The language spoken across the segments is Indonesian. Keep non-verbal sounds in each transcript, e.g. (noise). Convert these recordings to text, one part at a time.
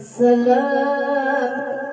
السلام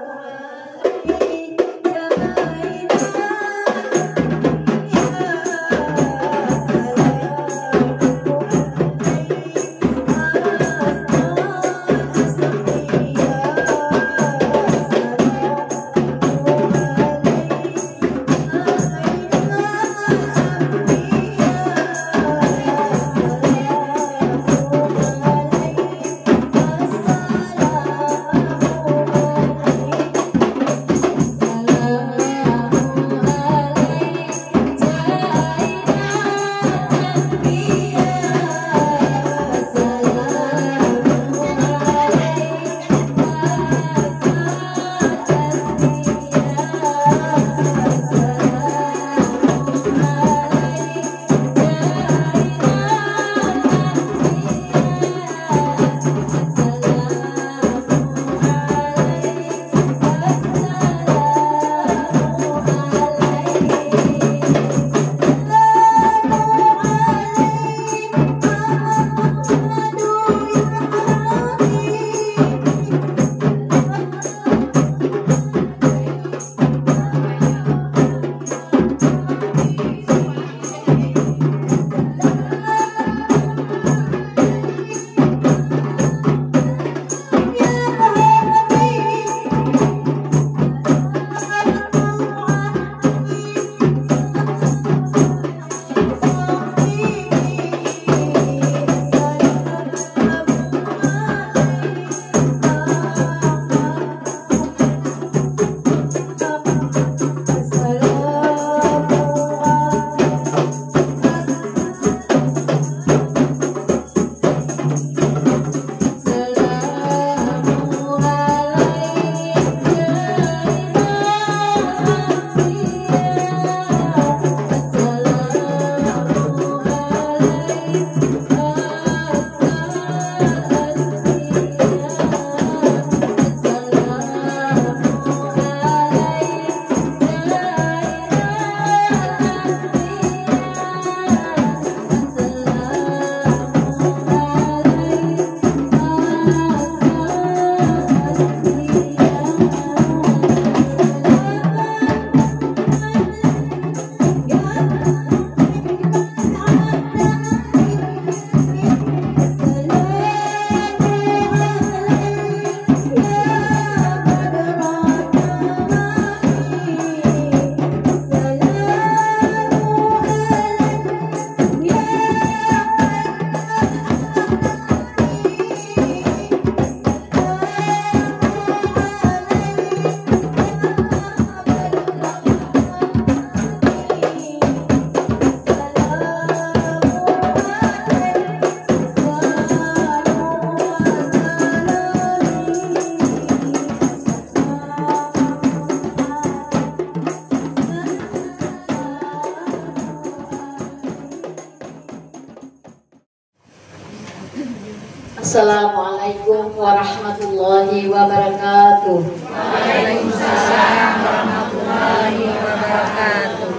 Assalamualaikum warahmatullahi wabarakatuh. Waalaikumsalam warahmatullahi wabarakatuh.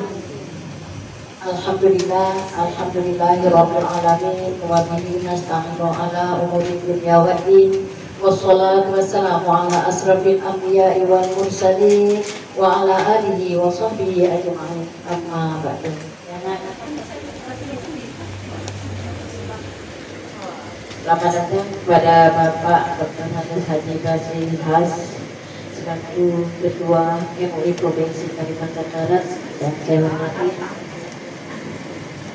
Alhamdulillah, alhamdulillahirabbil alamin wa bihi nasta'inu ala umuri dunya waddin. Wassalatu wassalamu ala asrafil anbiya'i wal mursalin wa ala alihi wa sahbihi ajma'in. Amma ba'du. Ya, nak. Selamat datang kepada Bapak Dr. Hadas Haji Basri Has selaku Ketua MUI Provinsi Kalimantan Barat yang saya hormati.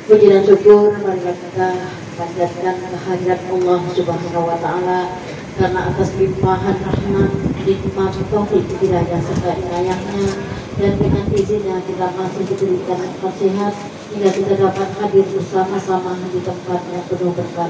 Puji dan syukur marilah kita panjatkan kehadirat Allah Subhanahu wa taala karena atas limpahan rahmat, nikmat, taufik, hidayah serta inayahnya dan dengan izinnya kita masih diberikan nasihat hingga kita dapat hadir bersama-sama di tempat yang penuh berkah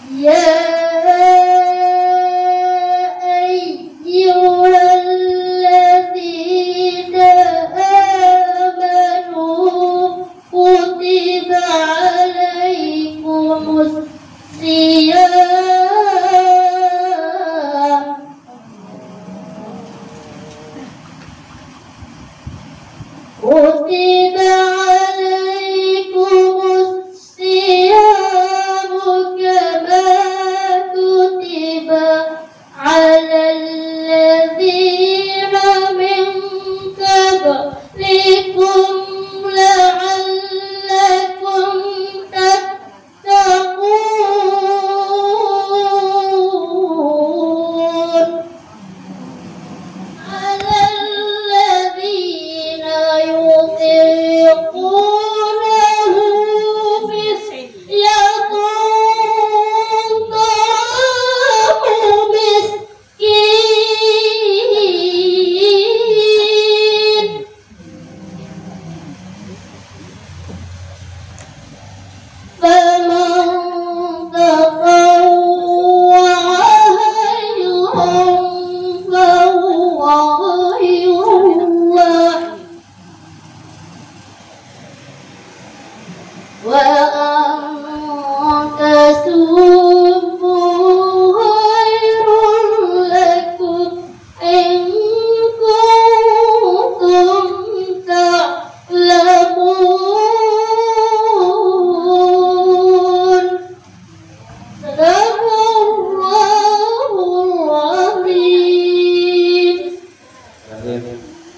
Yeah.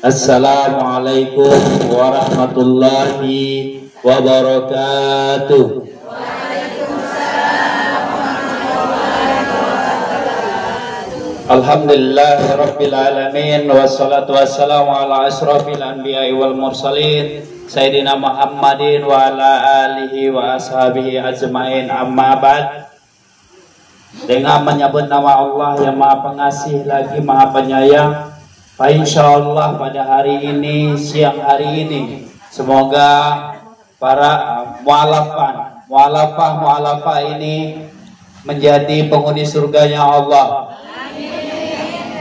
Assalamualaikum warahmatullahi wabarakatuh. Alhamdulillah Rabbil Alamin Wassalatu wassalamu ala asrafil anbiya wal mursalin Sayyidina Muhammadin wa ala alihi wa ashabihi ajmain amma ba'd Dengan menyebut nama Allah yang maha pengasih lagi maha penyayang Insya Allah pada hari ini, siang hari ini Semoga para mualafan Mualafah mualafah ini menjadi penghuni surganya Allah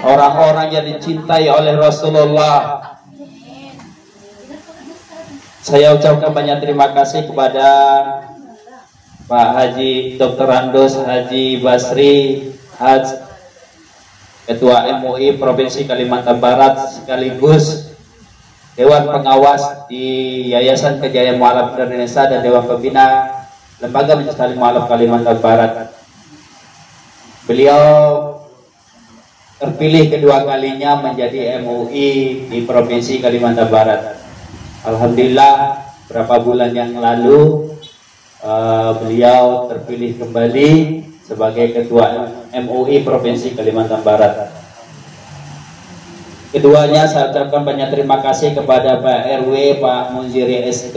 orang-orang yang dicintai oleh Rasulullah. Saya ucapkan banyak terima kasih kepada Pak Haji Dr. Randos Haji Basri Haj Ketua MUI Provinsi Kalimantan Barat sekaligus Dewan Pengawas di Yayasan Kejayaan Mualaf Indonesia dan Dewan Pembina Lembaga Majelis Mualaf Kalimantan Barat. Beliau terpilih kedua kalinya menjadi MUI di Provinsi Kalimantan Barat. Alhamdulillah berapa bulan yang lalu uh, beliau terpilih kembali sebagai ketua MUI Provinsi Kalimantan Barat. Keduanya saya ucapkan banyak terima kasih kepada Pak RW, Pak Munziri ST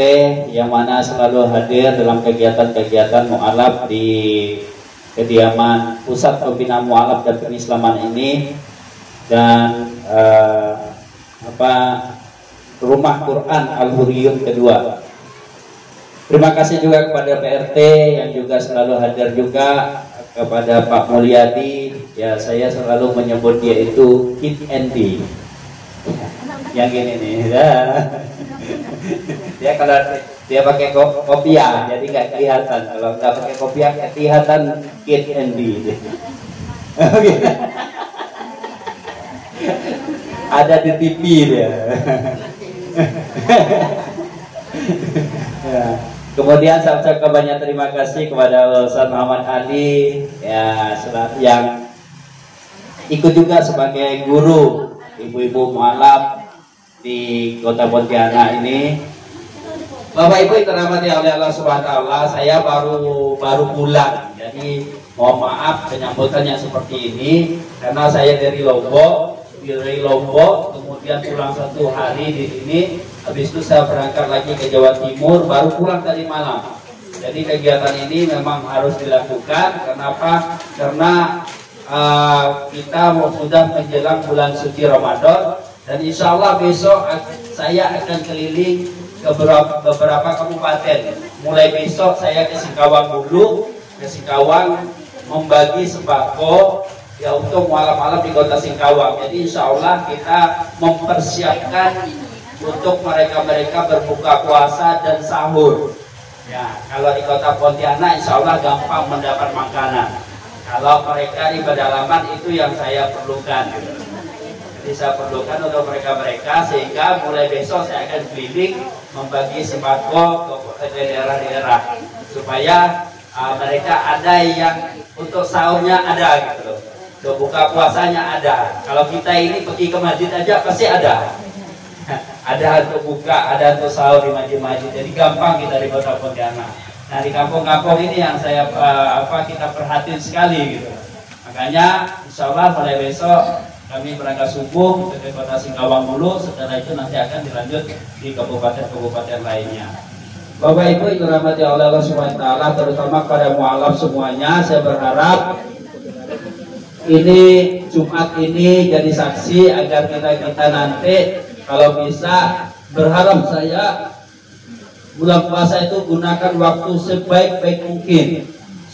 yang mana selalu hadir dalam kegiatan-kegiatan mualaf di kediaman Pusat Pembinaan Mualaf dan Pengislaman ini dan eh, apa Rumah Quran Al Huriyun kedua. Terima kasih juga kepada PRT yang juga selalu hadir juga kepada Pak Mulyadi ya saya selalu menyebut dia itu Kid Andy yang ini nih (laughs) ya. dia kalau dia pakai ko- kopiah jadi nggak kelihatan kalau nggak pakai kopiah kelihatan Kid Andy (laughs) Oke. ada di TV dia (laughs) ya. Kemudian saya ucapkan banyak terima kasih kepada Ustaz Muhammad Ali ya yang ikut juga sebagai guru ibu-ibu mualaf di Kota Pontianak ini. Bapak Ibu dirahmati oleh Allah Subhanahu taala, saya baru baru pulang. Jadi mohon maaf penyambutannya seperti ini karena saya dari Lombok, dari Lombok kemudian pulang satu hari di sini habis itu saya berangkat lagi ke Jawa Timur baru pulang tadi malam. Jadi kegiatan ini memang harus dilakukan. Kenapa? Karena uh, kita sudah menjelang bulan suci Ramadan dan insya Allah besok saya akan keliling ke beberapa, beberapa kabupaten. Mulai besok saya ke Singkawang dulu ke Singkawang membagi sembako ya untuk malam-malam di kota Singkawang. Jadi insya Allah kita mempersiapkan untuk mereka-mereka berbuka puasa dan sahur. Ya, kalau di kota Pontianak insya Allah gampang mendapat makanan. Kalau mereka di pedalaman itu yang saya perlukan. Jadi saya perlukan untuk mereka-mereka sehingga mulai besok saya akan keliling membagi sembako ke daerah-daerah supaya uh, mereka ada yang untuk sahurnya ada gitu loh. Untuk buka puasanya ada. Kalau kita ini pergi ke masjid aja pasti ada. (laughs) ada untuk buka, ada untuk sahur di masjid-masjid. Jadi gampang kita Kota Pontianak. Nah di kampung-kampung ini yang saya uh, apa kita perhatiin sekali gitu. Makanya insya Allah mulai besok kami berangkat subuh ke kota Singkawang dulu. Setelah itu nanti akan dilanjut di kabupaten-kabupaten lainnya. Bapak Ibu yang dirahmati Allah Subhanahu Taala, terutama pada mualaf semuanya, saya berharap ini Jumat ini jadi saksi agar kita kita nanti kalau bisa berharap saya bulan puasa itu gunakan waktu sebaik-baik mungkin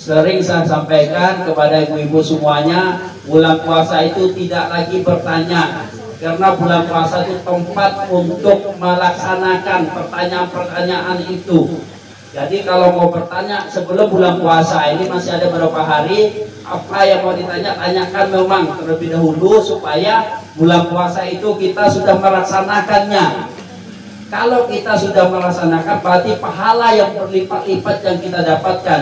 Sering saya sampaikan kepada ibu-ibu semuanya, bulan puasa itu tidak lagi bertanya. Karena bulan puasa itu tempat untuk melaksanakan pertanyaan-pertanyaan itu. Jadi kalau mau bertanya sebelum bulan puasa ini masih ada beberapa hari, apa yang mau ditanya tanyakan memang terlebih dahulu supaya bulan puasa itu kita sudah melaksanakannya. Kalau kita sudah melaksanakan berarti pahala yang berlipat-lipat yang kita dapatkan.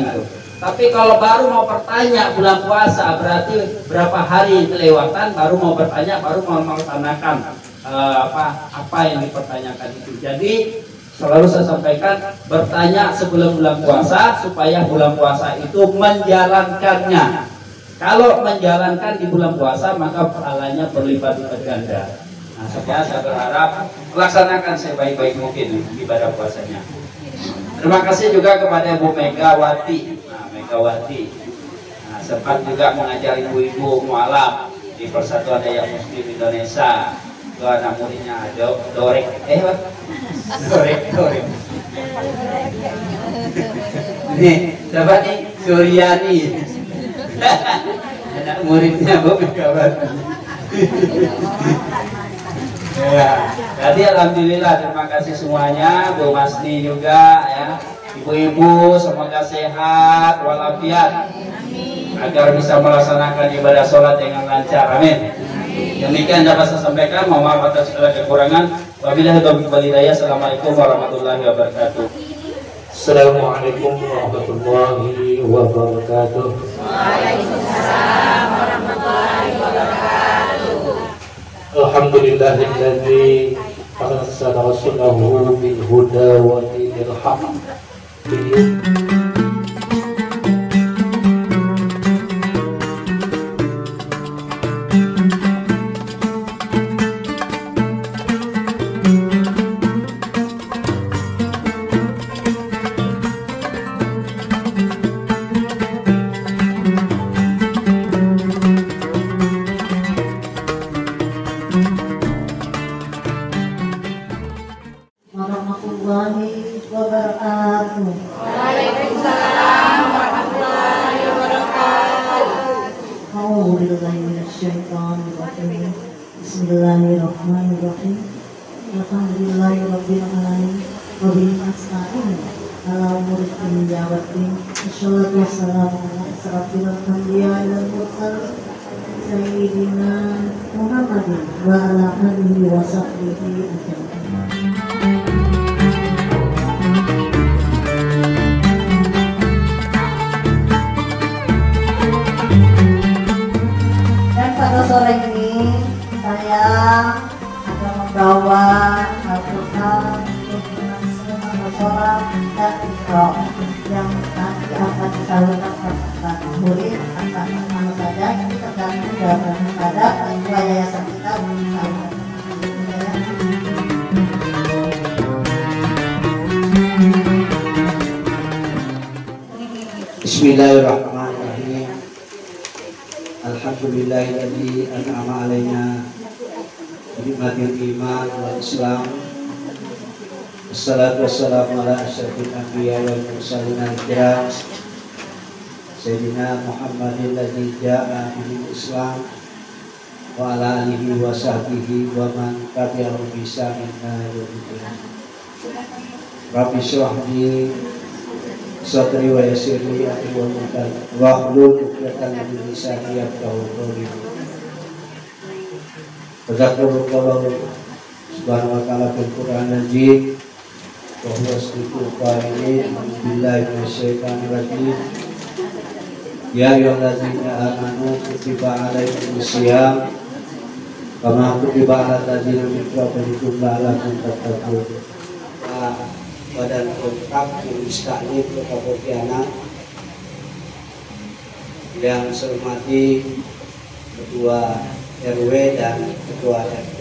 Tapi kalau baru mau bertanya bulan puasa berarti berapa hari kelewatan baru mau bertanya baru mau melaksanakan uh, apa apa yang dipertanyakan itu. Jadi selalu saya sampaikan bertanya sebelum bulan puasa supaya bulan puasa itu menjalankannya. Kalau menjalankan di bulan puasa maka pahalanya berlipat-lipat ganda. Nah, saya, saya berharap melaksanakan sebaik-baik mungkin ibadah puasanya. Terima kasih juga kepada Ibu Megawati Megawati nah, sempat juga mengajar ibu-ibu mualaf di Persatuan Dayak Muslim Indonesia anak muridnya Do, Dorek. Eh apa? Dorek Dorek. Nih siapa nih? Suryani. Anak muridnya Bu Megawati ya jadi alhamdulillah terima kasih semuanya. Bu Masni juga ya. Ibu-ibu semoga sehat walafiat. Agar bisa melaksanakan ibadah sholat dengan lancar. Amin. Demikian dapat saya sampaikan. Mohon maaf atas segala kekurangan. Wabillahi taufiq wal hidayah. Assalamualaikum warahmatullahi wabarakatuh. Assalamualaikum warahmatullahi wabarakatuh. Waalaikumsalam warahmatullahi wabarakatuh. Alhamdulillahilladzi arsala rasulahu bil huda wa wa ala alihi wa sahbihi wa man tabi'ahu bi ihsanin ila Rabbi shrah li Satri wa ati wa mutal wa hlul uqdatan min lisani yafqahu qawli. Tazakkurullah subhanahu wa ta'ala fil Quran Najib wa huwa billahi minasyaitonir rajim. Ya ayyuhallazina amanu kutiba alaikumus syiyam kama kutiba alal ladzina min qablikum la'allakum tattaqun. Badan Kontrak Ministakni Kota Pontianak yang saya hormati Ketua RW dan Ketua RT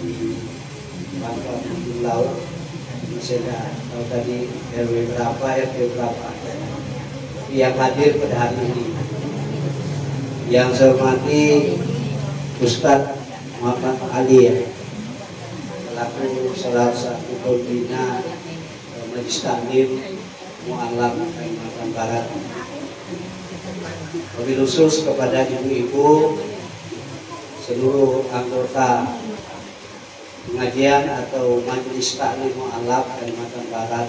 di Pangkal Bukit Laut. Misalnya kalau tadi RW berapa RT berapa. Yang hadir pada hari ini. Yang saya hormati Ustadz Muhammad ya. Selaku salah satu pembina Majelis Taklim Mu'alam Kalimantan Barat. Wabil khusus kepada ibu-ibu seluruh anggota pengajian atau Majelis Taklim Mu'alam Kalimantan Barat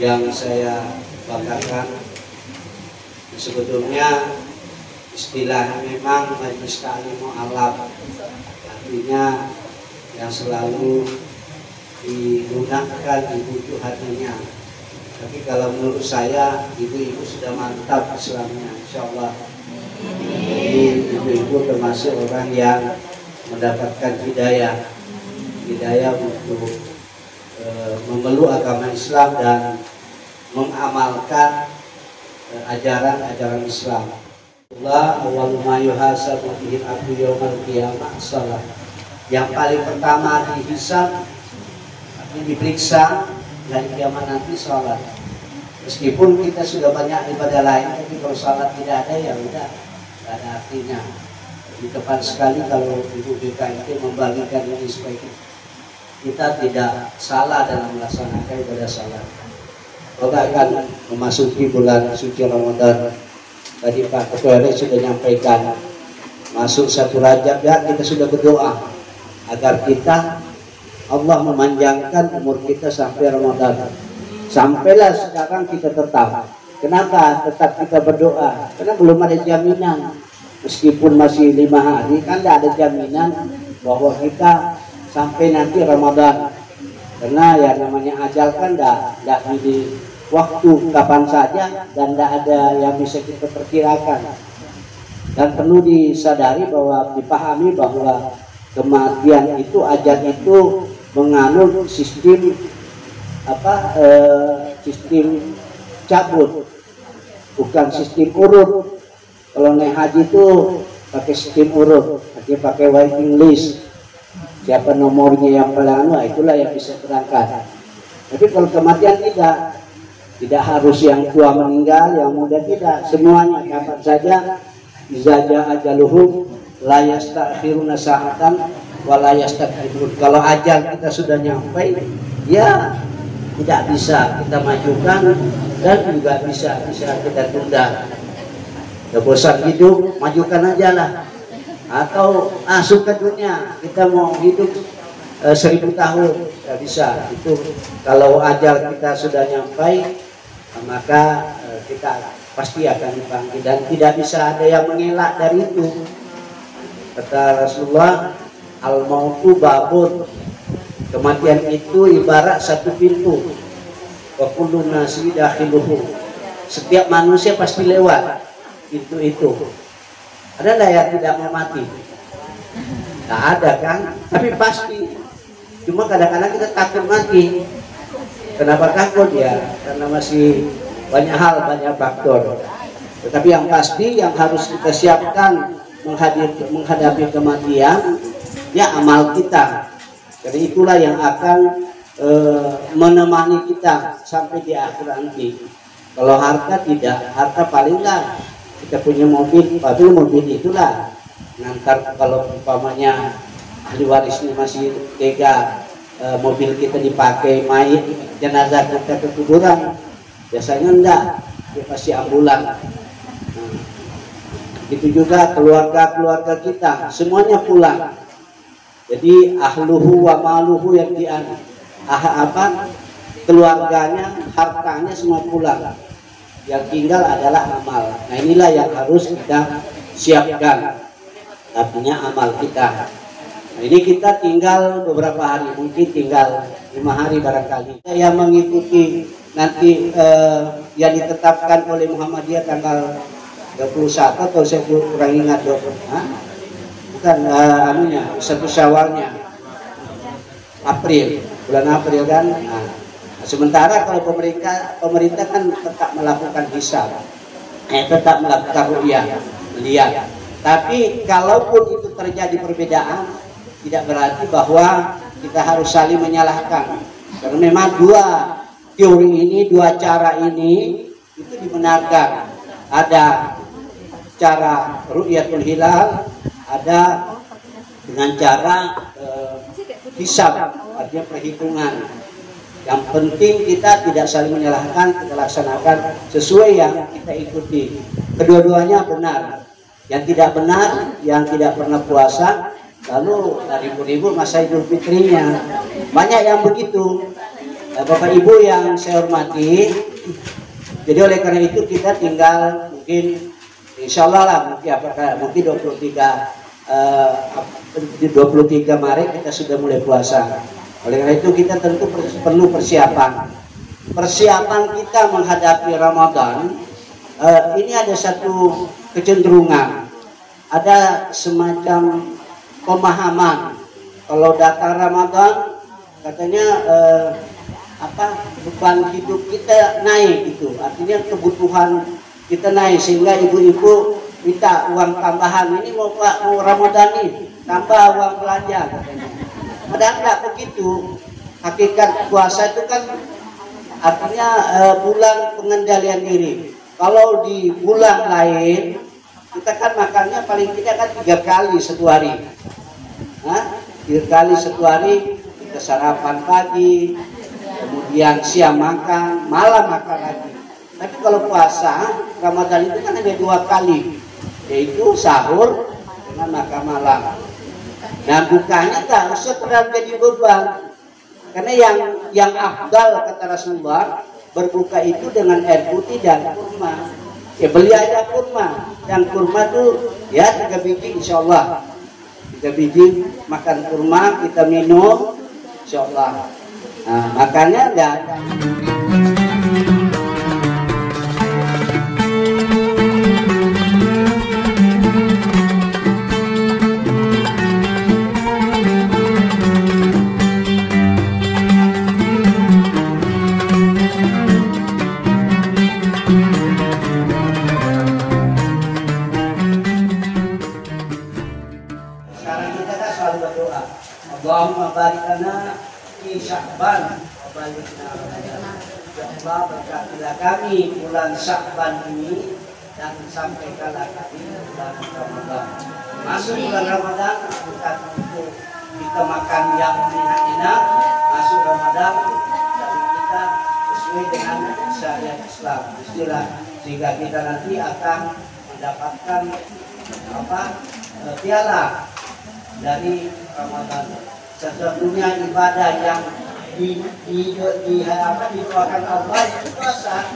yang saya banggakan. Sebetulnya istilah memang Majelis Taklim Mu'alam artinya yang selalu digunakan dibutuh hatinya tapi kalau menurut saya ibu-ibu sudah mantap Islamnya insya Allah jadi ibu-ibu termasuk orang yang mendapatkan hidayah. Hidayah untuk e, memeluk agama Islam dan mengamalkan ajaran-ajaran Islam Allah salat. Yang paling pertama dihisab diperiksa dan kiamat nanti sholat meskipun kita sudah banyak ibadah lain tapi kalau sholat tidak ada ya udah. Tidak ada artinya. Di tepat sekali kalau ibu BKIT membagikan ini supaya kita tidak salah dalam melaksanakan ibadah sholat kita akan memasuki bulan suci Ramadan tadi Pak Ketua sudah menyampaikan masuk satu rajab ya kita sudah berdoa agar kita Allah memanjangkan umur kita sampai Ramadan. Sampailah sekarang kita tetap. Kenapa tetap kita berdoa? Karena belum ada jaminan. Meskipun masih lima hari, kan tidak ada jaminan bahwa kita sampai nanti Ramadan. Karena ya namanya ajal kan tidak di waktu kapan saja dan tidak ada yang bisa kita perkirakan. Dan perlu disadari bahwa dipahami bahwa kematian itu ajal itu menganut sistem apa eh, sistem cabut bukan sistem urut. Kalau naik haji itu pakai sistem urut pakai pakai waiting list siapa nomornya yang paling anu ah, itulah yang bisa berangkat tapi kalau kematian tidak tidak harus yang tua meninggal yang muda tidak semuanya kapan saja izaja ajaluhum la yastakhiruna sa'atan wa la yastakbirun. Kalau ajal kita sudah nyampe, ya tidak bisa kita majukan dan juga bisa bisa kita tunda. Ya bosan hidup, majukan aja lah. Atau masuk ke dunia, kita mau hidup eh, seribu tahun, tidak bisa. Itu kalau ajal kita sudah nyampe, maka eh, kita pasti akan dipanggil dan tidak bisa ada yang mengelak dari itu Kata Rasulullah, al mautu babun. Kematian itu ibarat satu pintu. Wa kullu nasi dakhiluhu. Setiap manusia pasti lewat pintu itu. Ada nggak yang tidak mau mati? Tak ada kan? Tapi pasti. Cuma kadang-kadang kita takut mati. Kenapa takut ya? Karena masih banyak hal, banyak faktor. Tetapi yang pasti yang harus kita siapkan menghadapi, menghadapi kematian ya amal kita jadi itulah yang akan e, menemani kita sampai di akhir nanti kalau harta tidak harta paling kita punya mobil tapi mobil itulah ngantar kalau umpamanya ahli warisnya masih tega e, mobil kita dipakai mayat jenazah kita ke kuburan. Biasanya enggak dia pasti ambulan. Itu juga keluarga-keluarga kita semuanya pulang. Jadi ahluhu wa maluhu yang di ah, apa? Keluarganya hartanya semua pulang. Yang tinggal adalah amal. Nah inilah yang harus kita siapkan. Artinya amal kita. Nah, ini kita tinggal beberapa hari, mungkin tinggal lima hari barangkali. Yang mengikuti nanti eh, yang ditetapkan oleh Muhammadiyah tanggal 21 atau saya kurang ingat 20 Hah? bukan uh, anunya satu syawalnya April bulan April kan nah, sementara kalau pemerintah pemerintah kan tetap melakukan hisab eh, tetap melakukan rupiah melihat tapi kalaupun itu terjadi perbedaan tidak berarti bahwa kita harus saling menyalahkan. Karena memang dua teori ini dua cara ini itu dibenarkan. Ada cara ru'yatul hilal ada dengan cara uh, hisab artinya perhitungan. Yang penting kita tidak saling menyalahkan kita laksanakan sesuai yang kita ikuti. Kedua-duanya benar. Yang tidak benar yang tidak pernah puasa lalu ribu-ribu masa idul fitrinya banyak yang begitu nah, bapak ibu yang saya hormati jadi oleh karena itu kita tinggal mungkin Insya Allah lah mungkin apakah mungkin 23 uh, 23 Maret kita sudah mulai puasa. Oleh karena itu kita tentu perlu persiapan. Persiapan kita menghadapi Ramadan uh, ini ada satu kecenderungan, ada semacam pemahaman. Kalau datang Ramadan katanya uh, apa beban hidup kita naik itu, artinya kebutuhan kita naik sehingga ibu-ibu minta uang tambahan ini mau pak mau Ramadan nih tambah uang belanja katanya. Padahal enggak begitu. Hakikat puasa itu kan artinya uh, bulan pengendalian diri. Kalau di bulan lain kita kan makannya paling tidak kan tiga kali satu hari. Hah? Tiga kali satu hari kita sarapan pagi, kemudian siang makan, malam makan lagi. Tapi kalau puasa Ramadan itu kan ada dua kali, yaitu sahur dengan makan malam. Nah bukanya tak usah terlalu jadi beban, karena yang yang afdal kata Rasulullah berbuka itu dengan air putih dan kurma. Ya beli aja kurma. Dan kurma tuh ya tiga biji insya Allah tiga biji makan kurma kita minum insya Allah. Nah, makanya enggak berkatilah kami bulan Sya'ban ini dan sampai kala kami bulan Ramadan. Masuk bulan Ramadan bukan untuk kita makan yang enak-enak. Masuk Ramadan tapi kita sesuai dengan syariat Islam. Istilah sehingga kita nanti akan mendapatkan apa eh, piala dari Ramadan. Sesungguhnya ibadah yang di, di, di, apa didoakan Allah itu puasa.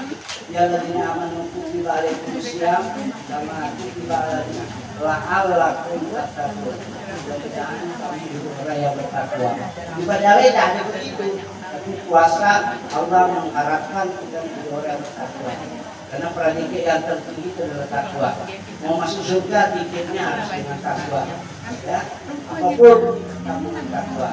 Ya ladina amanu kutiba alaikum syiyam kama kutiba alaikum la'allakum tattaqun. Mudah-mudahan kami hidup raya bertakwa. Ibadah ada begitu. Tapi puasa Allah mengharapkan kita menjadi orang bertakwa. Karena predikat yang tertinggi itu adalah takwa. Mau masuk surga tiketnya harus dengan takwa. Ya, apa pun dengan takwa.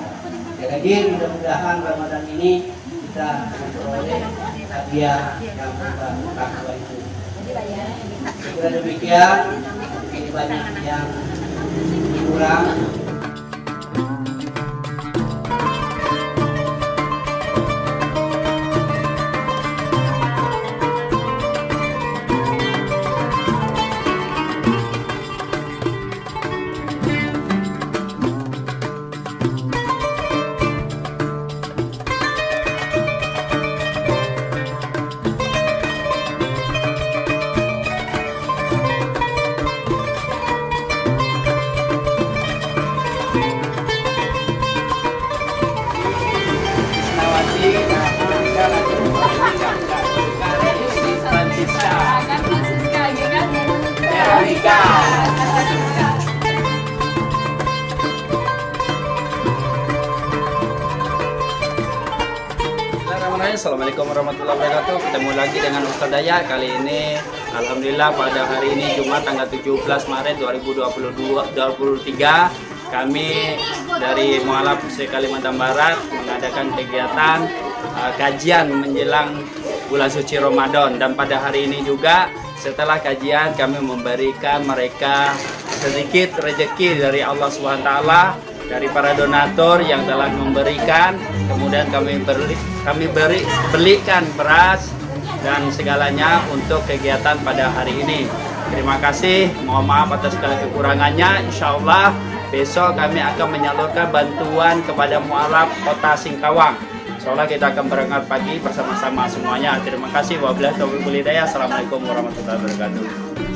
Ya, jadi mudah-mudahan Ramadan ini kita memperoleh hadiah yang berupa takwa itu. Kira demikian, banyak yang kurang. Assalamualaikum warahmatullahi wabarakatuh. Ketemu lagi dengan Ustaz Daya. Kali ini Alhamdulillah pada hari ini Jumat tanggal 17 Maret 2022 2023 Kami dari Mualaf Kalimantan Barat Mengadakan kegiatan uh, Kajian menjelang bulan suci Ramadan. Dan pada hari ini juga setelah kajian kami memberikan mereka sedikit rezeki dari Allah SWT dari para donatur yang telah memberikan. Kemudian kami beri kami beri belikan beras dan segalanya untuk kegiatan pada hari ini. Terima kasih. Mohon maaf atas segala kekurangannya. Insya Allah besok kami akan menyalurkan bantuan kepada mualaf kota Singkawang Allah kita akan berangkat pagi bersama-sama semuanya. Terima kasih. Wabillahi taufiq Assalamualaikum warahmatullahi wabarakatuh.